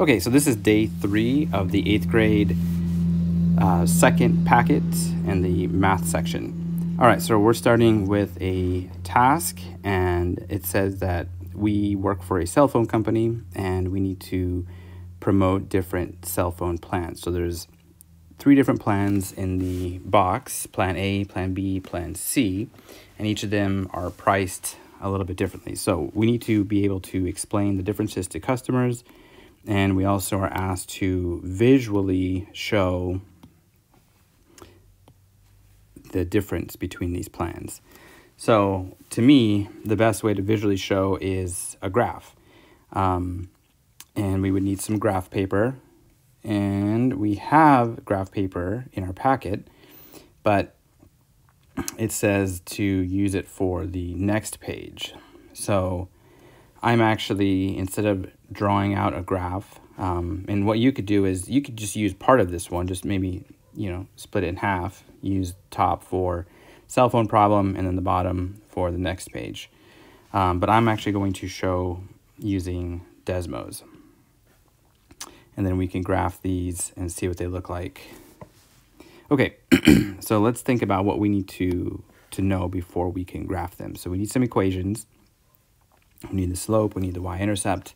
Okay, so this is day three of the eighth grade uh, second packet and the math section. All right, so we're starting with a task, and it says that we work for a cell phone company and we need to promote different cell phone plans. So there's three different plans in the box plan A, plan B, plan C, and each of them are priced a little bit differently. So we need to be able to explain the differences to customers and we also are asked to visually show the difference between these plans. So to me, the best way to visually show is a graph. Um, and we would need some graph paper. And we have graph paper in our packet, but it says to use it for the next page. So I'm actually, instead of drawing out a graph, um, and what you could do is you could just use part of this one, just maybe, you know, split it in half, use top for cell phone problem and then the bottom for the next page. Um, but I'm actually going to show using Desmos. And then we can graph these and see what they look like. Okay, so let's think about what we need to, to know before we can graph them. So we need some equations. We need the slope, we need the y-intercept,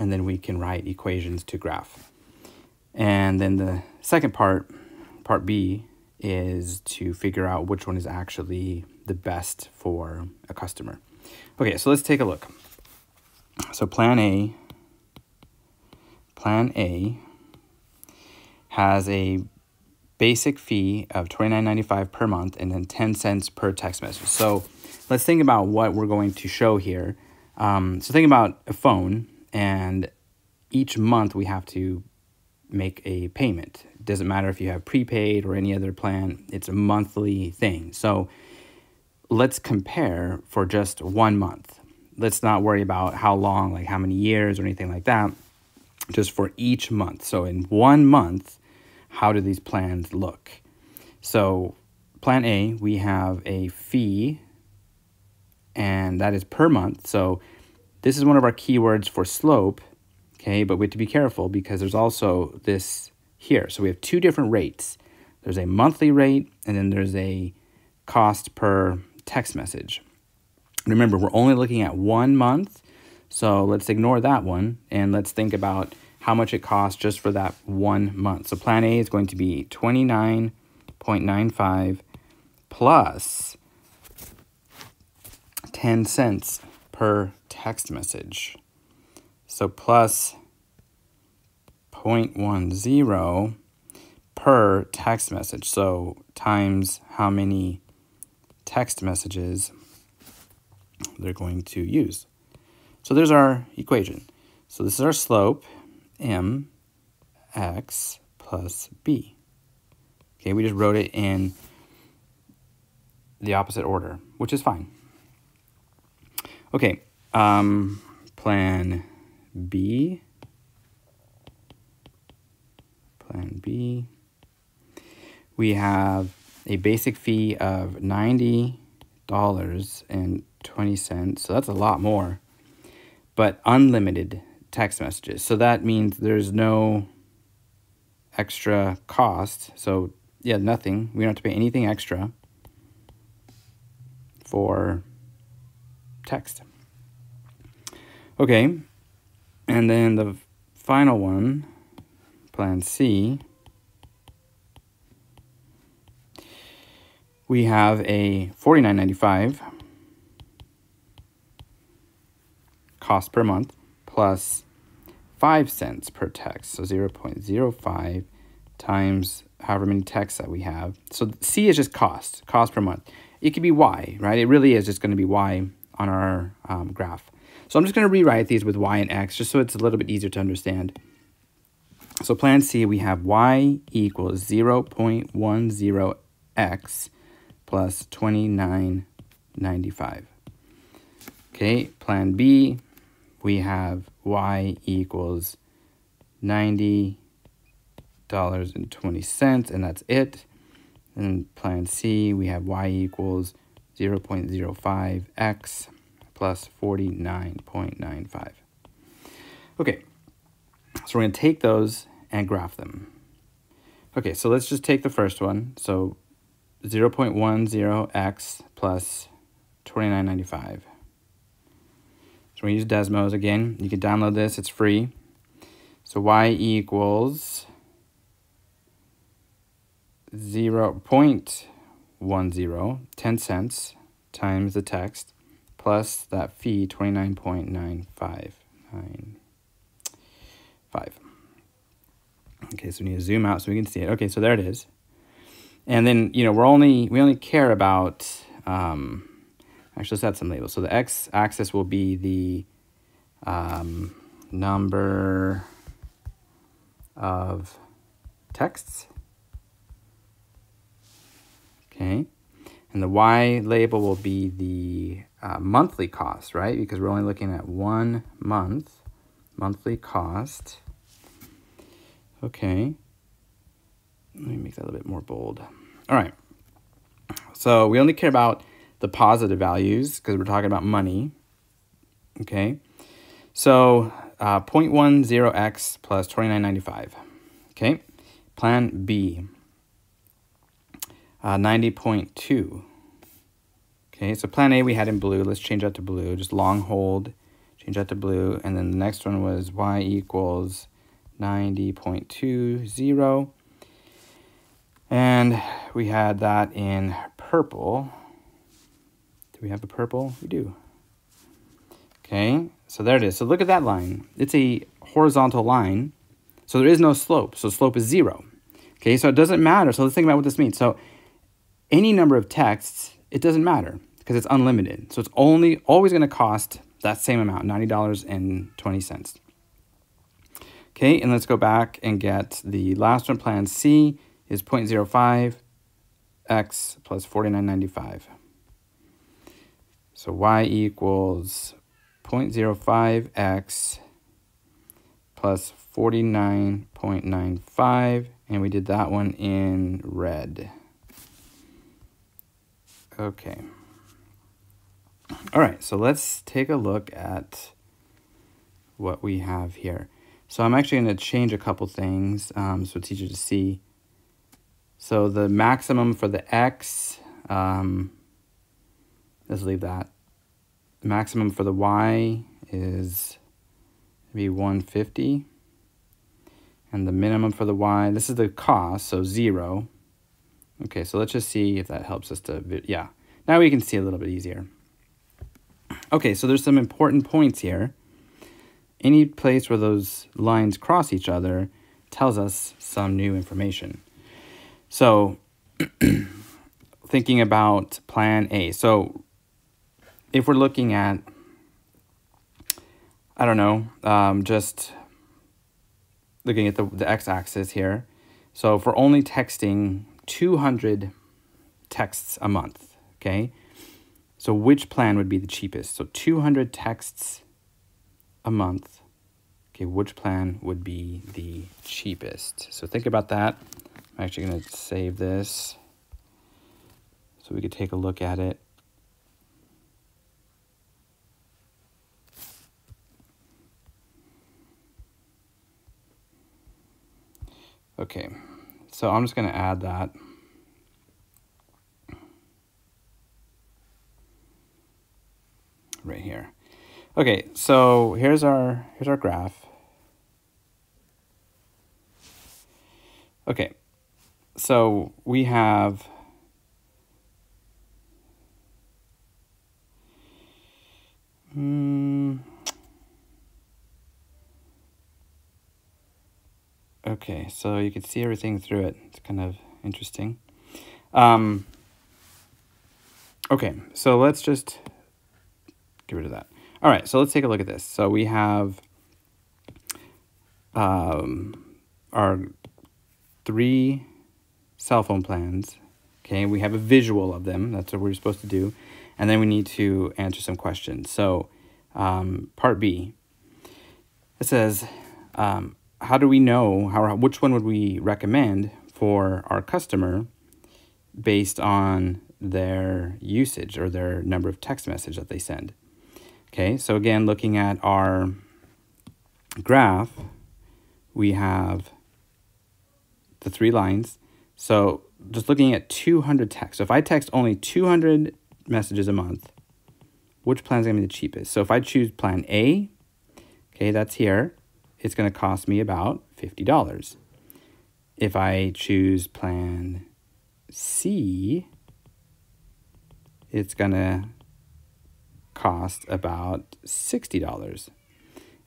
and then we can write equations to graph. And then the second part, part B, is to figure out which one is actually the best for a customer. Okay, so let's take a look. So plan A, plan A has a basic fee of $29.95 per month and then 10 cents per text message. So let's think about what we're going to show here. Um, so think about a phone, and each month we have to make a payment. It doesn't matter if you have prepaid or any other plan, it's a monthly thing. So let's compare for just one month. Let's not worry about how long, like how many years or anything like that, just for each month. So in one month, how do these plans look? So plan A, we have a fee and that is per month. So this is one of our keywords for slope, okay, but we have to be careful because there's also this here. So we have two different rates. There's a monthly rate and then there's a cost per text message. Remember, we're only looking at one month, so let's ignore that one and let's think about how much it costs just for that one month. So plan A is going to be 29.95 plus 10 cents per text message. So plus 0.10 per text message. So times how many text messages they're going to use. So there's our equation. So this is our slope, m x plus b. Okay, we just wrote it in the opposite order, which is fine. Okay, um, plan B. Plan B. We have a basic fee of $90.20. So that's a lot more. But unlimited text messages. So that means there's no extra cost. So yeah, nothing. We don't have to pay anything extra for text. Okay, and then the final one, plan C, we have a $49.95 cost per month plus 5 cents per text, so 0 0.05 times however many texts that we have. So C is just cost, cost per month. It could be Y, right? It really is just going to be Y on our um, graph. So I'm just going to rewrite these with y and x just so it's a little bit easier to understand. So plan C, we have y equals 0 0.10x plus 29.95. Okay, plan B, we have y equals $90.20, and that's it. And plan C, we have y equals 0.05x plus 49.95. Okay, So we're going to take those and graph them. Okay, so let's just take the first one. So 0.10x plus 29.95. So we use Desmos again. You can download this, it's free. So y equals 0 0.10, 10 cents, times the text, plus that fee, 29.955. Okay, so we need to zoom out so we can see it. Okay, so there it is. And then, you know, we're only, we only care about, um, actually let's add some labels. So the x-axis will be the um, number of texts. Okay. And the Y label will be the uh, monthly cost, right? Because we're only looking at one month, monthly cost. Okay. Let me make that a little bit more bold. All right. So we only care about the positive values because we're talking about money. Okay. So uh, 0.10x plus 29.95. Okay. Plan B. Uh, 90.2. Okay, so plan A we had in blue. Let's change that to blue. Just long hold, change that to blue. And then the next one was y equals 90.20. And we had that in purple. Do we have the purple? We do. Okay, so there it is. So look at that line. It's a horizontal line. So there is no slope. So slope is zero. Okay, so it doesn't matter. So let's think about what this means. So any number of texts, it doesn't matter because it's unlimited. So it's only always going to cost that same amount, $90.20. Okay, and let's go back and get the last one, plan C is 0.05 x plus 49.95. So y equals 0.05 x plus 49.95, and we did that one in red. Okay. All right, so let's take a look at what we have here. So I'm actually going to change a couple things um, so it's easier to see. So the maximum for the x, um, let's leave that. The maximum for the y is maybe 150. And the minimum for the y, this is the cost, so 0. Okay, so let's just see if that helps us to, yeah. Now we can see a little bit easier. Okay, so there's some important points here. Any place where those lines cross each other tells us some new information. So thinking about plan A. So if we're looking at, I don't know, um, just looking at the, the x-axis here. So if we're only texting 200 texts a month, okay? So which plan would be the cheapest? So 200 texts a month. Okay, which plan would be the cheapest? So think about that. I'm actually going to save this so we could take a look at it. Okay, so I'm just going to add that. right here. Okay, so here's our here's our graph. Okay, so we have hmm, okay, so you can see everything through it. It's kind of interesting. Um, okay, so let's just get rid of that. All right, so let's take a look at this. So we have um, our three cell phone plans. Okay, we have a visual of them. That's what we're supposed to do. And then we need to answer some questions. So um, part B, it says, um, how do we know, how, which one would we recommend for our customer based on their usage or their number of text message that they send? Okay, so again, looking at our graph, we have the three lines. So just looking at 200 texts. So if I text only 200 messages a month, which plan is going to be the cheapest? So if I choose plan A, okay, that's here, it's going to cost me about $50. If I choose plan C, it's going to cost about $60.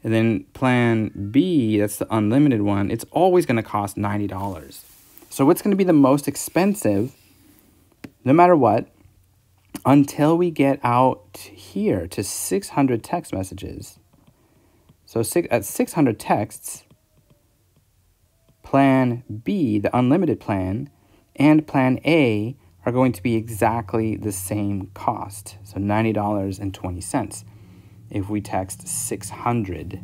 And then plan B, that's the unlimited one, it's always going to cost $90. So what's going to be the most expensive, no matter what, until we get out here to 600 text messages. So six, at 600 texts, plan B, the unlimited plan, and plan A are going to be exactly the same cost. So $90.20 if we text 600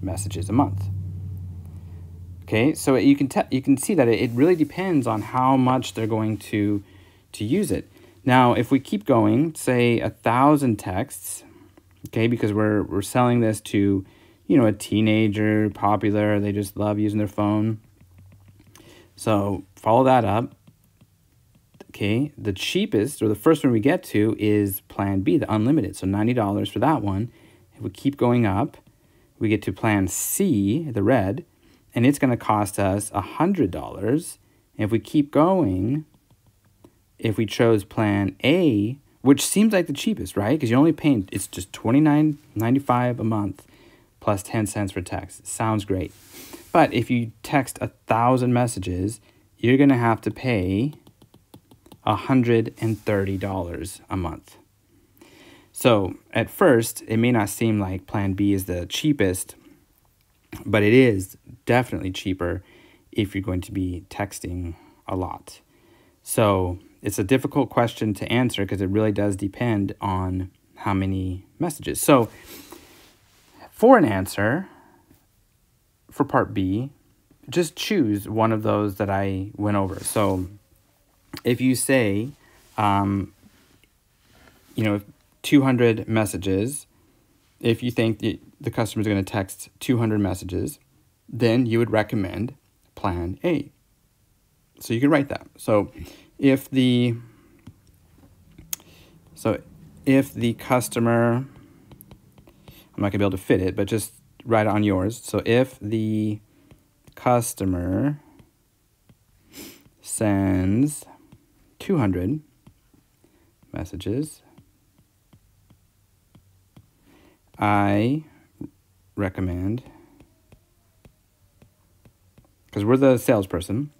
messages a month. Okay, so you can you can see that it really depends on how much they're going to to use it. Now, if we keep going, say a thousand texts, okay, because we're we're selling this to, you know, a teenager, popular, they just love using their phone. So follow that up. Okay, the cheapest or the first one we get to is Plan B, the unlimited. So $90 for that one. If we keep going up, we get to Plan C, the red, and it's going to cost us $100. If we keep going, if we chose Plan A, which seems like the cheapest, right? Because you're only paying, it's just $29.95 a month plus 10 cents for text. Sounds great. But if you text a thousand messages, you're going to have to pay $130 a month. So at first, it may not seem like Plan B is the cheapest, but it is definitely cheaper if you're going to be texting a lot. So it's a difficult question to answer because it really does depend on how many messages. So for an answer, for part B, just choose one of those that I went over. So if you say, um, you know, 200 messages, if you think the, the customer is going to text 200 messages, then you would recommend plan A. So you can write that. So if the so if the customer I'm not going to be able to fit it, but just write it on yours. So if the customer sends 200 messages. I recommend, because we're the salesperson,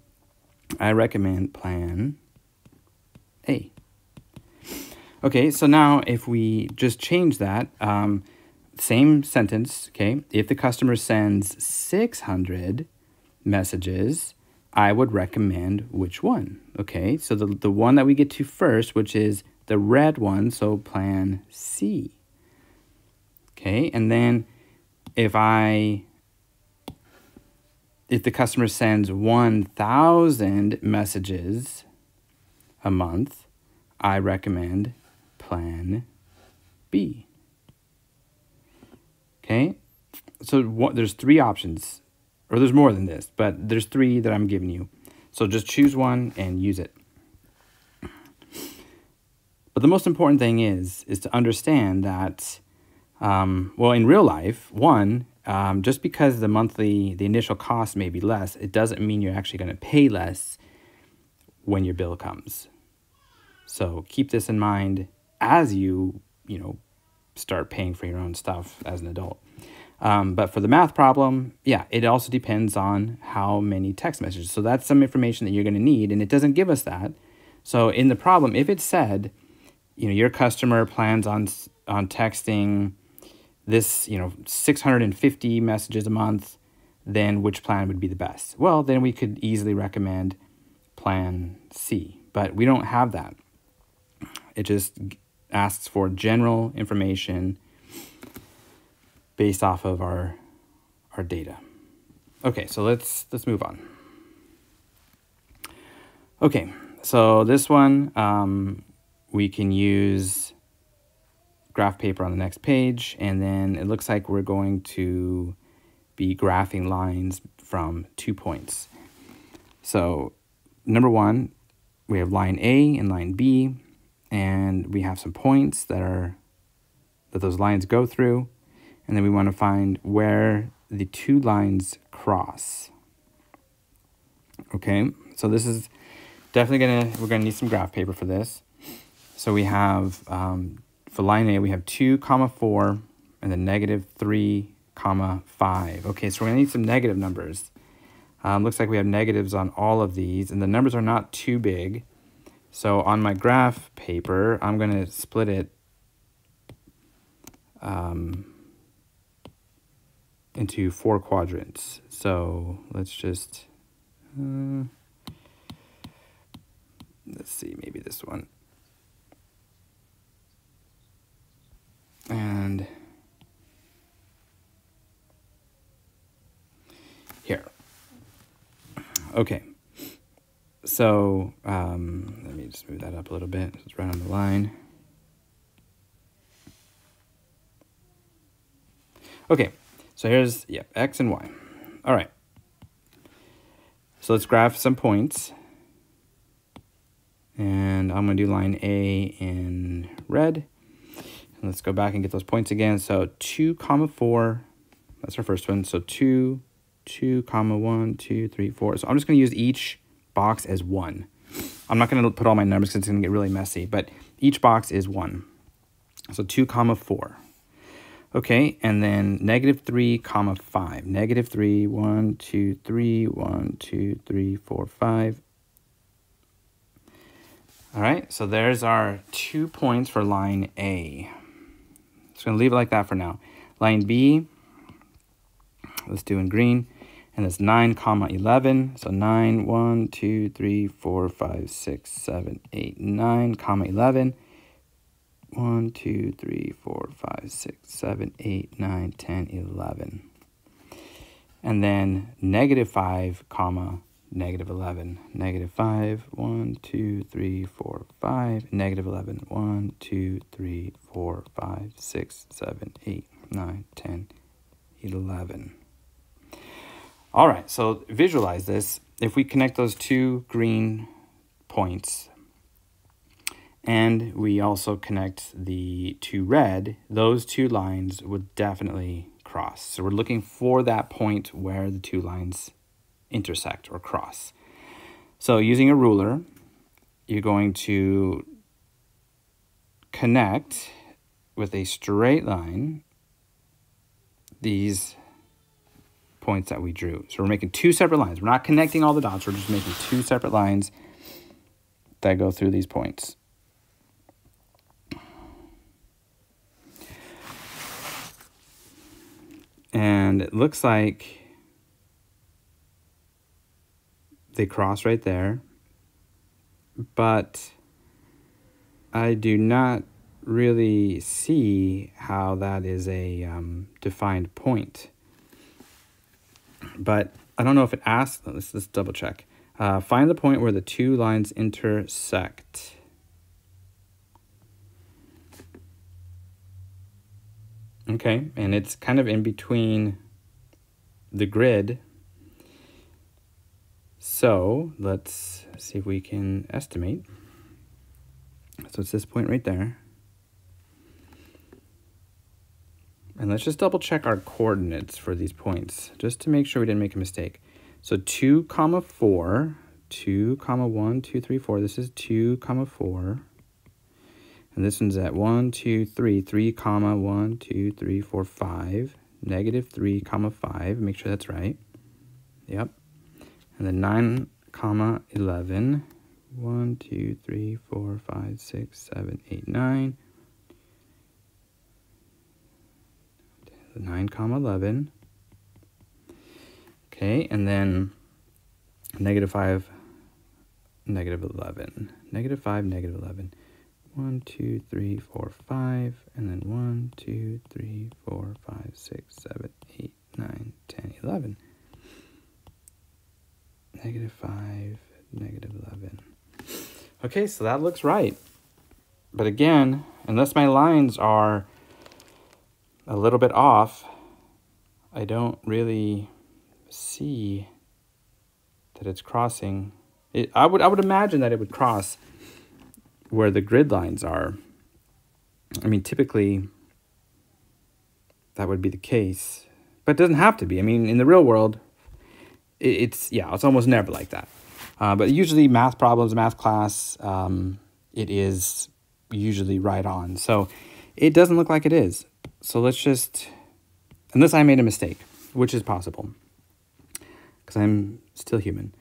I recommend plan A. Okay, so now if we just change that, um, same sentence, okay, if the customer sends 600 messages, I would recommend which one. Okay, so the, the one that we get to first, which is the red one, so plan C. Okay, and then if I, if the customer sends 1,000 messages a month, I recommend plan B. Okay, so what, there's three options or there's more than this, but there's three that I'm giving you. So just choose one and use it. But the most important thing is, is to understand that, um, well, in real life, one, um, just because the monthly, the initial cost may be less, it doesn't mean you're actually going to pay less when your bill comes. So keep this in mind as you, you know, start paying for your own stuff as an adult. Um, but for the math problem, yeah, it also depends on how many text messages. So that's some information that you're going to need, and it doesn't give us that. So in the problem, if it said, you know, your customer plans on on texting this, you know, 650 messages a month, then which plan would be the best? Well, then we could easily recommend plan C, but we don't have that. It just asks for general information based off of our our data. Okay, so let's let's move on. Okay, so this one um, we can use graph paper on the next page, and then it looks like we're going to be graphing lines from two points. So number one, we have line A and line B, and we have some points that are that those lines go through, and then we want to find where the two lines cross. Okay, so this is definitely gonna we're gonna need some graph paper for this. So we have um, for line A we have two comma four and then negative three comma five. Okay, so we're gonna need some negative numbers. Um, looks like we have negatives on all of these, and the numbers are not too big. So on my graph paper, I'm going to split it um, into four quadrants. So let's just, uh, let's see, maybe this one. And here. Okay. So um, let me just move that up a little bit. It's right on the line. Okay, so here's, yeah, X and Y. All right. So let's graph some points. And I'm going to do line A in red. And let's go back and get those points again. So 2 comma 4, that's our first one. So 2, 2 comma 1, 2, 3, 4. So I'm just going to use each box as 1. I'm not going to put all my numbers because it's going to get really messy, but each box is 1. So 2 comma 4. Okay, and then negative 3 comma 5. Negative 3, 1, 2, 3, 1, 2, 3, 4, 5. All right, so there's our two points for line A. Just going to leave it like that for now. Line B, let's do in green and it's 9 comma 11 so 9 1 2 3 4 5 6 7 8 9 comma 11 1 2 3 4 5 6 7 8 9 10 11 and then negative 5 comma negative 11 negative 5 1 2 3 4 5 negative 11 1 2 3 4 5 6 7 8 9 10 11 all right, so visualize this. If we connect those two green points and we also connect the two red, those two lines would definitely cross. So we're looking for that point where the two lines intersect or cross. So using a ruler, you're going to connect with a straight line these points that we drew. So we're making two separate lines. We're not connecting all the dots. We're just making two separate lines that go through these points. And it looks like they cross right there. But I do not really see how that is a um, defined point but I don't know if it asks, let's, let's double check. Uh, find the point where the two lines intersect. Okay, and it's kind of in between the grid. So let's see if we can estimate. So it's this point right there. And let's just double check our coordinates for these points, just to make sure we didn't make a mistake. So 2 comma 4, 2 comma 1, 2, 3, 4. This is 2 comma 4. And this one's at 1, 2, 3, 3 comma 1, 2, 3, 4, 5. Negative 3 comma 5. Make sure that's right. Yep. And then 9 comma 11. 1, 2, 3, 4, 5, 6, 7, 8, 9. 9 comma 11. Okay, and then negative 5, negative 11. Negative 5, negative 11. 1, 2, 3, 4, 5, and then 1, 2, 3, 4, 5, 6, 7, 8, 9, 10, 11. Negative 5, negative 11. Okay, so that looks right. But again, unless my lines are a little bit off, I don't really see that it's crossing. It, I would I would imagine that it would cross where the grid lines are. I mean, typically that would be the case, but it doesn't have to be. I mean, in the real world, it, it's yeah, it's almost never like that. Uh, but usually, math problems, math class, um, it is usually right on. So it doesn't look like it is. So let's just, unless I made a mistake, which is possible, because I'm still human.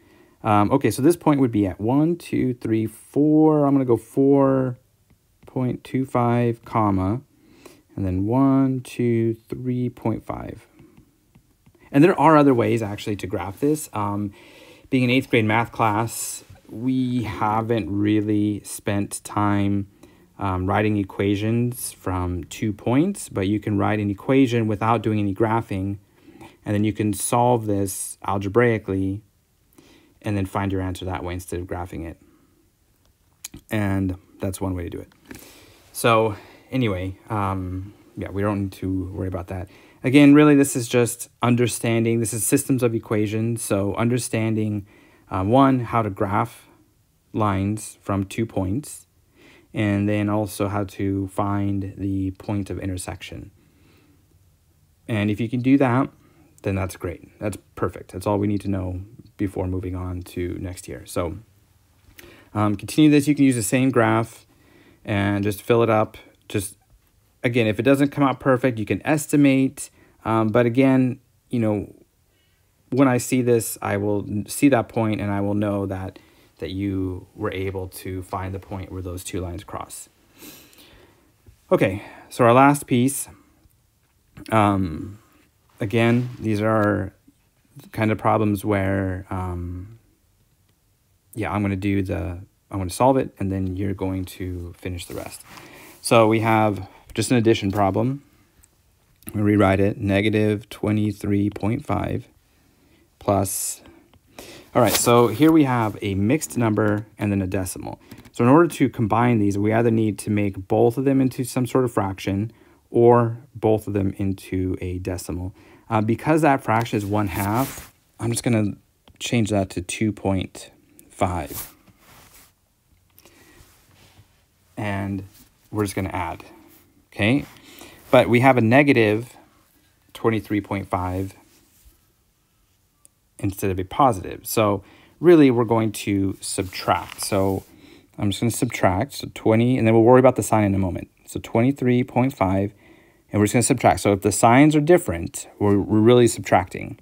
Um, okay, so this point would be at 1, 2, 3, 4. I'm going to go 4.25, comma, and then 1, 2, 3.5. And there are other ways, actually, to graph this. Um, being an 8th grade math class, we haven't really spent time um, writing equations from two points, but you can write an equation without doing any graphing, and then you can solve this algebraically and then find your answer that way instead of graphing it. And that's one way to do it. So anyway, um, yeah, we don't need to worry about that. Again, really, this is just understanding. This is systems of equations. So understanding, uh, one, how to graph lines from two points, and then also how to find the point of intersection. And if you can do that, then that's great. That's perfect. That's all we need to know before moving on to next year. So um, continue this. You can use the same graph and just fill it up. Just again, if it doesn't come out perfect, you can estimate. Um, but again, you know, when I see this, I will see that point and I will know that that you were able to find the point where those two lines cross. Okay, so our last piece. Um, again, these are kind of problems where, um, yeah, I'm going to do the, I'm going to solve it, and then you're going to finish the rest. So we have just an addition problem. We rewrite it, negative 23.5 plus, all right, so here we have a mixed number and then a decimal. So in order to combine these, we either need to make both of them into some sort of fraction or both of them into a decimal. Uh, because that fraction is 1 half, I'm just going to change that to 2.5. And we're just going to add, okay? But we have a negative 23.5 instead of a positive. So really we're going to subtract. So I'm just going to subtract, so 20, and then we'll worry about the sign in a moment. So 23.5 and we're just going to subtract. So if the signs are different, we're, we're really subtracting.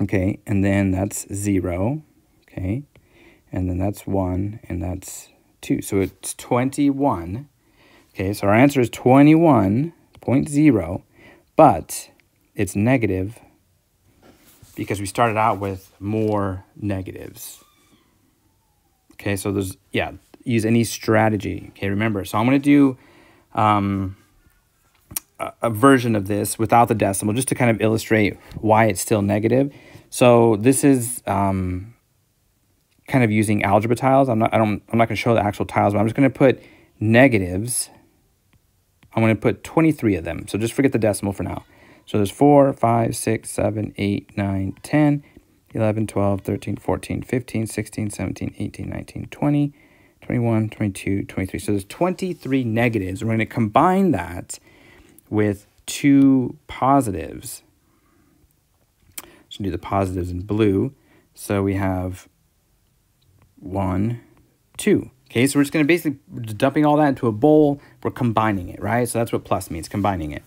Okay, and then that's 0, okay, and then that's 1, and that's 2. So it's 21. Okay, so our answer is 21.0, but it's negative because we started out with more negatives. Okay, so there's, yeah, use any strategy. Okay, remember, so I'm going to do um, a, a version of this without the decimal, just to kind of illustrate why it's still negative. So this is um, kind of using algebra tiles. I'm not, I don't, I'm not going to show the actual tiles, but I'm just going to put negatives. I'm going to put 23 of them. So just forget the decimal for now. So there's 4, 5, 6, 7, 8, 9, 10, 11, 12, 13, 14, 15, 16, 17, 18, 19, 20, 21, 22, 23. So there's 23 negatives. We're going to combine that with two positives. So do the positives in blue. So we have one, two. Okay, so we're just going to basically dumping all that into a bowl. We're combining it, right? So that's what plus means, combining it.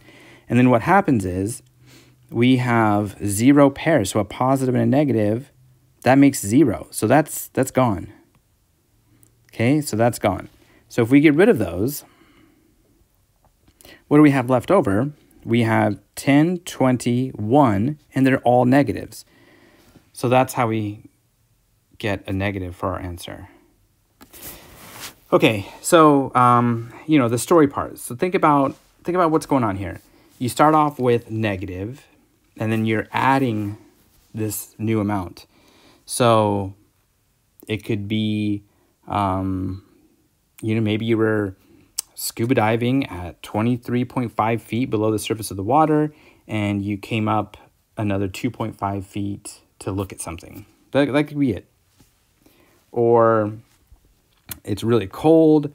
And then what happens is we have zero pairs. So a positive and a negative, that makes zero. So that's that's gone. Okay, so that's gone. So if we get rid of those, what do we have left over? We have 10, 20, 1, and they're all negatives. So that's how we get a negative for our answer. Okay, so um, you know the story part. So think about think about what's going on here. You start off with negative, and then you're adding this new amount. So it could be um, you know, maybe you were scuba diving at 23.5 feet below the surface of the water and you came up another 2.5 feet to look at something. That, that could be it. Or it's really cold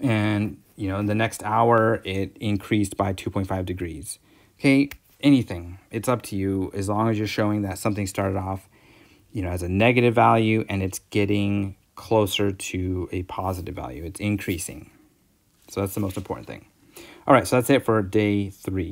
and you know in the next hour it increased by 2.5 degrees. Okay, anything. It's up to you as long as you're showing that something started off you know as a negative value and it's getting closer to a positive value. It's increasing. So that's the most important thing. All right, so that's it for day three.